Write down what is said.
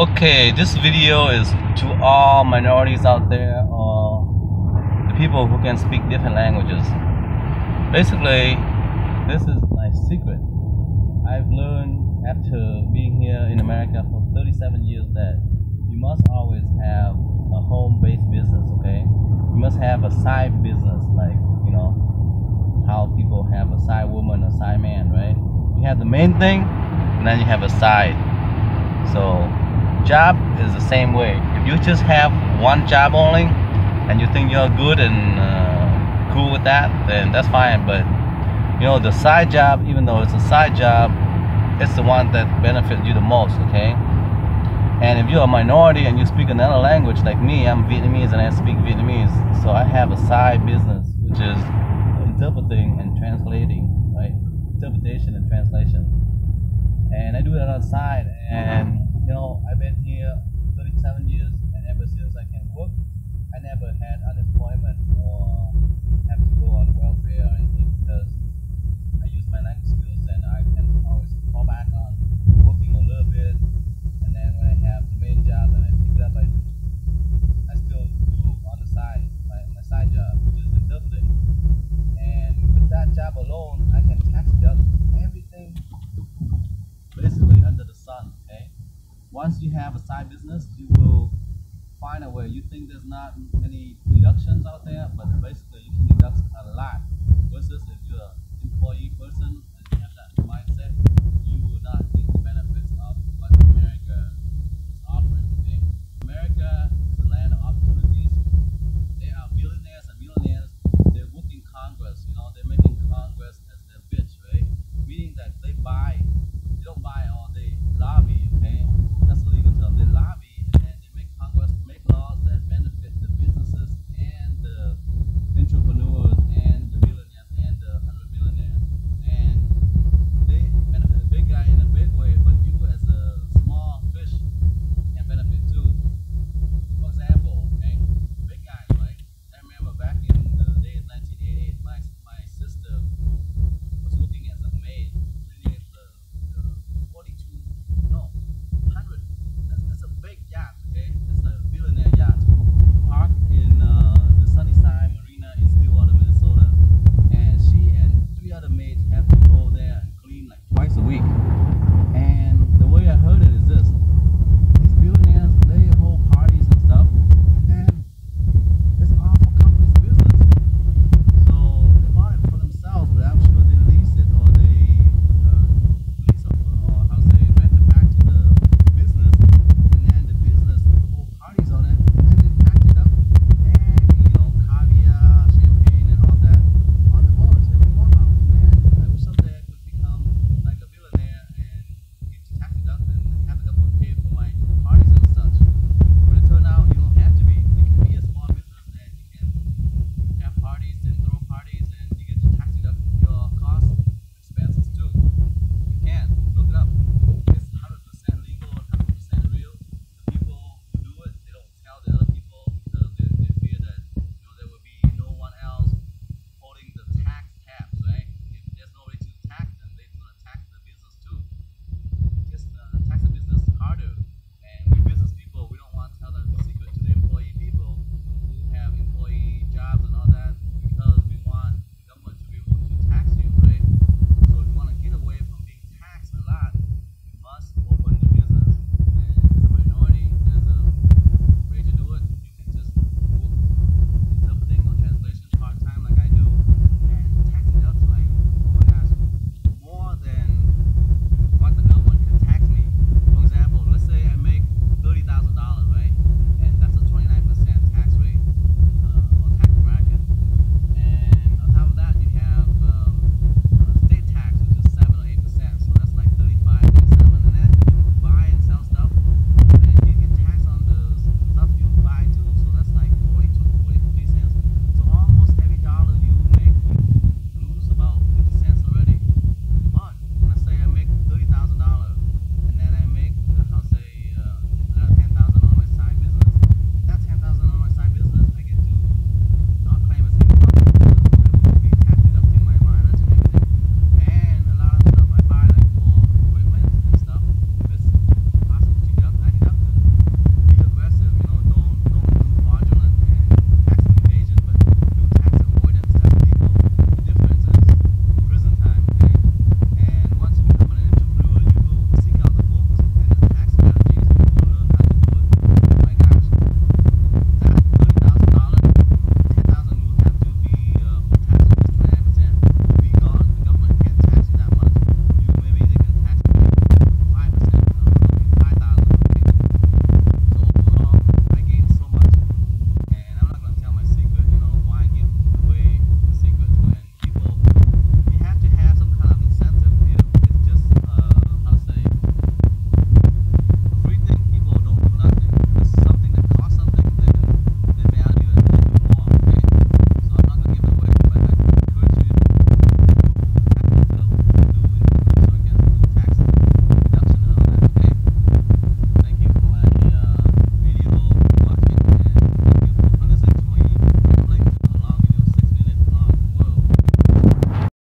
Okay, this video is to all minorities out there or the people who can speak different languages. Basically, this is my secret. I've learned after being here in America for 37 years that you must always have a home-based business, okay? You must have a side business like, you know, how people have a side woman or side man, right? You have the main thing and then you have a side. So job is the same way. If you just have one job only and you think you're good and uh, cool with that, then that's fine. But you know, the side job, even though it's a side job, it's the one that benefits you the most. Okay. And if you're a minority and you speak another language like me, I'm Vietnamese and I speak Vietnamese, so I have a side business which is interpreting and translating, right? Interpretation and translation. And I do that on the side and you know, I've been here 37 years, and ever since I can work, I never you have a side business, you will find a way. You think there's not many deductions out there, but basically you can deduct a lot. Versus if you're an employee person